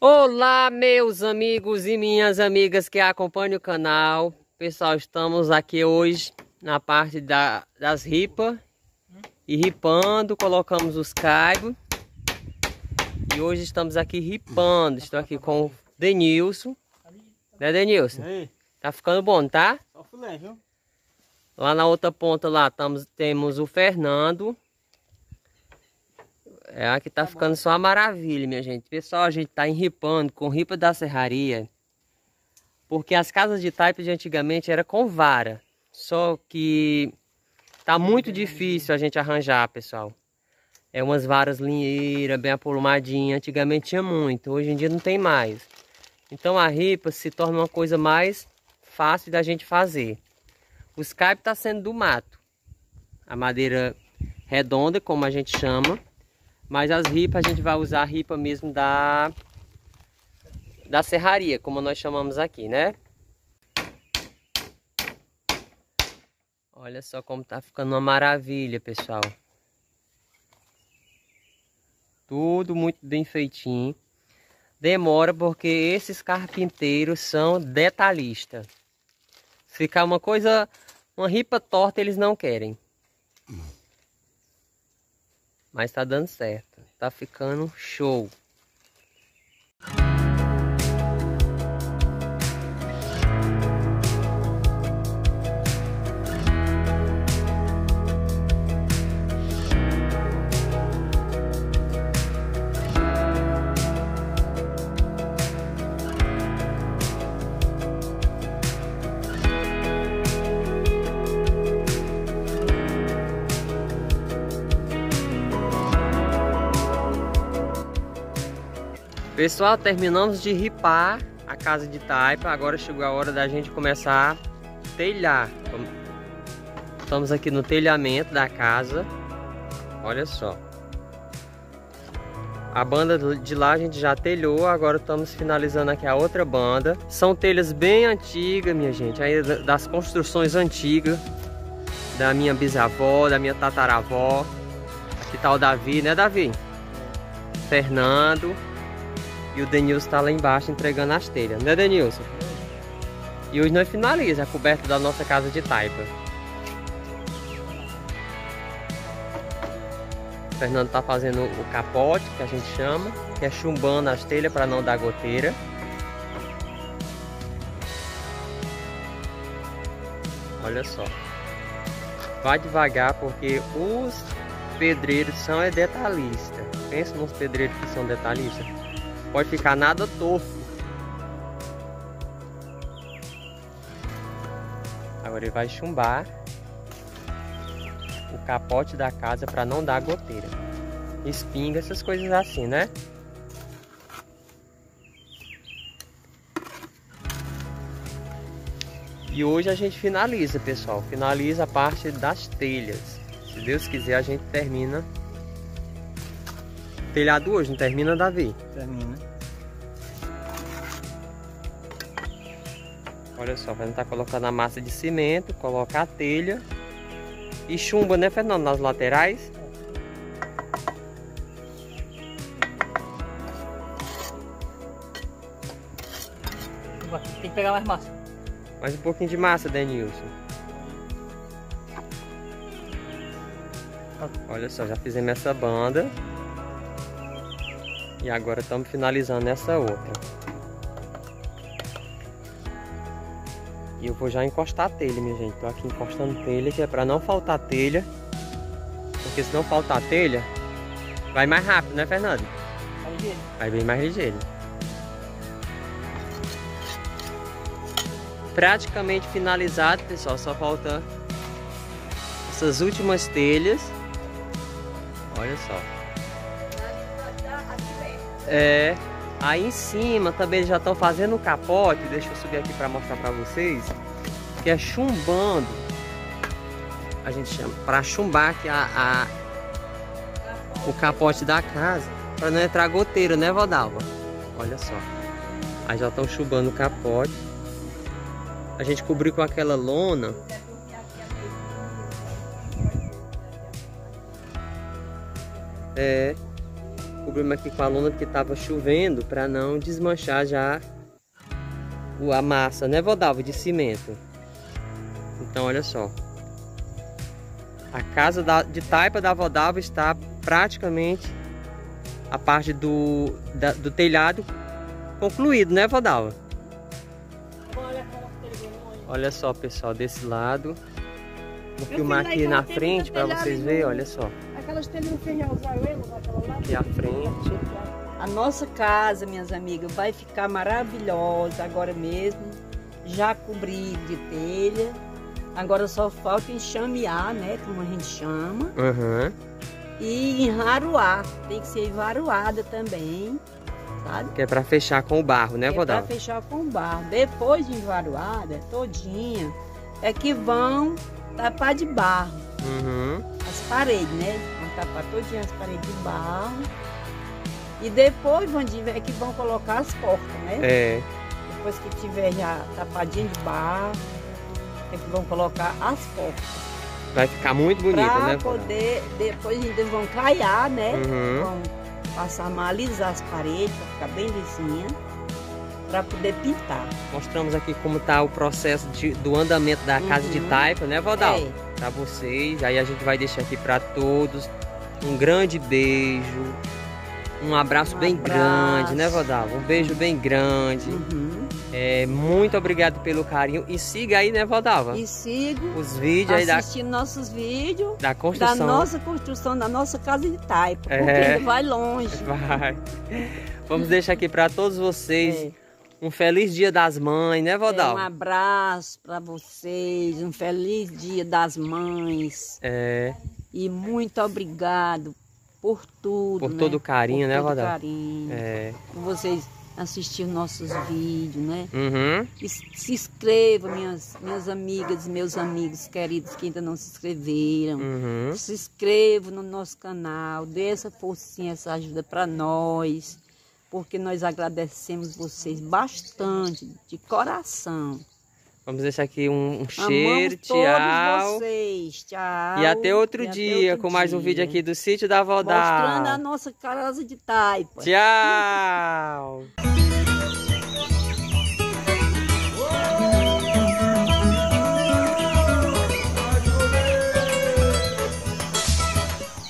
Olá, meus amigos e minhas amigas que acompanham o canal. Pessoal, estamos aqui hoje na parte da, das ripas. E ripando, colocamos os caibos. E hoje estamos aqui ripando. Estou aqui com o Denilson. Né, Denilson? Tá ficando bom, tá? Só filé, viu? Lá na outra ponta lá tamos, temos o Fernando. É, aqui tá ficando só uma maravilha, minha gente. Pessoal, a gente tá enripando com ripa da serraria. Porque as casas de taipa de antigamente era com vara. Só que tá muito difícil a gente arranjar, pessoal. É umas varas linheiras, bem apolumadinhas. Antigamente tinha muito, hoje em dia não tem mais. Então a ripa se torna uma coisa mais fácil da gente fazer. O Skype está sendo do mato. A madeira redonda, como a gente chama. Mas as ripas a gente vai usar a ripa mesmo da, da serraria, como nós chamamos aqui, né? Olha só como tá ficando uma maravilha, pessoal. Tudo muito bem feitinho. Demora porque esses carpinteiros são detalhistas. Se ficar uma coisa, uma ripa torta, eles não querem. Mas tá dando certo. Tá ficando show. Pessoal, terminamos de ripar a casa de taipa. Agora chegou a hora da gente começar a telhar. Estamos aqui no telhamento da casa. Olha só. A banda de lá a gente já telhou, agora estamos finalizando aqui a outra banda. São telhas bem antigas, minha gente, aí das construções antigas da minha bisavó, da minha tataravó. Tá o Davi, né Davi? Fernando. E o Denilson está lá embaixo entregando as telhas, né Denilson? E hoje nós finaliza a coberta da nossa casa de taipa. O Fernando está fazendo o capote, que a gente chama, que é chumbando as telhas para não dar goteira. Olha só. Vai devagar porque os pedreiros são é detalhistas. Pensa nos pedreiros que são detalhistas pode ficar nada torto. Agora ele vai chumbar o capote da casa para não dar goteira. Espinga, essas coisas assim, né? E hoje a gente finaliza, pessoal. Finaliza a parte das telhas. Se Deus quiser, a gente termina telhado hoje, não termina, Davi? Termina. Olha só, vai estar colocando a massa de cimento, coloca a telha e chumba, né, Fernando, nas laterais? Tem que pegar mais massa. Mais um pouquinho de massa, Denilson. Olha só, já fizemos essa banda. E agora estamos finalizando essa outra. E eu vou já encostar a telha, minha gente. Tô aqui encostando telha, que é para não faltar telha. Porque se não faltar telha, vai mais rápido, né, Fernando? Vai ligeiro. Vai bem mais ligeiro. Praticamente finalizado, pessoal. Só falta essas últimas telhas. Olha só. É, aí em cima também já estão fazendo o capote, deixa eu subir aqui para mostrar para vocês, que é chumbando, a gente chama, para chumbar aqui a, a, o capote da casa, para não entrar goteira, né Vodalva? Olha só, aí já estão chumbando o capote, a gente cobriu com aquela lona, É, cobrimos aqui com a lona porque estava chovendo para não desmanchar já a massa, né, Vodalva, de cimento. Então, olha só. A casa da- de taipa da Vodalva está praticamente a parte do, da- do telhado concluído, né, Vodalva? Olha só, pessoal, desse lado. Vou filmar aqui na frente para vocês verem, olha só. Aquelas telhas ele, naquela lá? Aqui à frente. A nossa casa, minhas amigas, vai ficar maravilhosa agora mesmo. Já cobri de telha. Agora só falta enxamear, né? Como a gente chama. Aham. E enraruar. Tem que ser envaruada também. Sabe? Que é para fechar com o barro, né, é para fechar com barro. Depois de envaruada, todinha, é que vão tapar de barro. Uhum. as paredes, né? Tapar todinha as paredes de barro. E depois dizer é que vão colocar as portas, né? É. Depois que tiver já tapadinho de barro, é que vão colocar as portas. Vai ficar muito bonita, pra né, Vodalva? poder, depois ainda vão caiar, né? Uhum. Vão passar a alisar as paredes para ficar bem lisinha. Pra poder pintar. Mostramos aqui como tá o processo de- do andamento da casa de Uhum. taipa, né, Vodalva? É, Pra vocês. Aí a gente vai deixar aqui para todos um grande beijo. Um abraço Um bem abraço. grande, né, Vodalva? Um beijo bem grande. uhum. É, muito obrigado pelo carinho. E siga aí, né, Vodalva? E sigo Os vídeos aí da, assistindo nossos vídeos. da da construção. nossa construção, da nossa casa de taipa, porque É. ainda vai longe. Vai. Vamos deixar aqui para todos vocês É. um feliz dia das mães, né, É, um abraço para vocês, um feliz dia das mães É, e muito obrigado por tudo. Por né? todo o carinho, por né, todo Rodolfo? carinho, é. por vocês assistirem nossos vídeos, né? Uhum. E se inscrevam, minhas, minhas amigas e meus amigos queridos que ainda não se inscreveram. Uhum. Se inscrevam no nosso canal, dê essa forcinha, essa ajuda para nós, porque nós agradecemos vocês bastante, de coração. Vamos deixar aqui um, um cheiro, tchau. Vocês, tchau. E até outro e dia até outro com mais um vídeo aqui do Sítio da Valdar. Mostrando a nossa casa de taipa. Tchau.